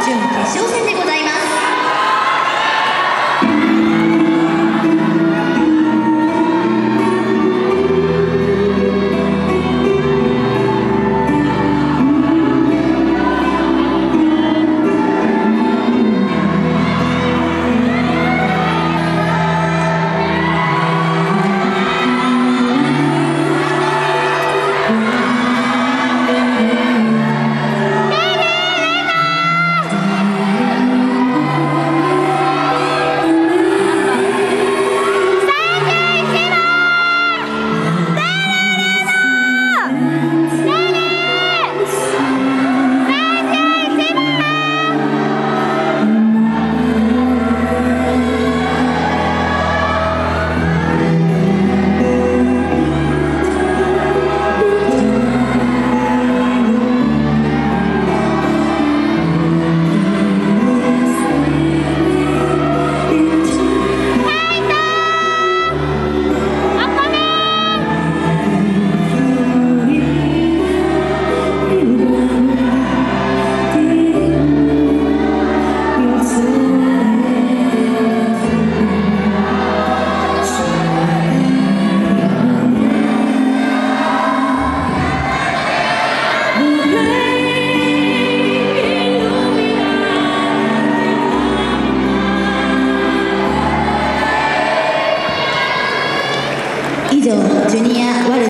準決勝戦でございます。以上ジュニアワル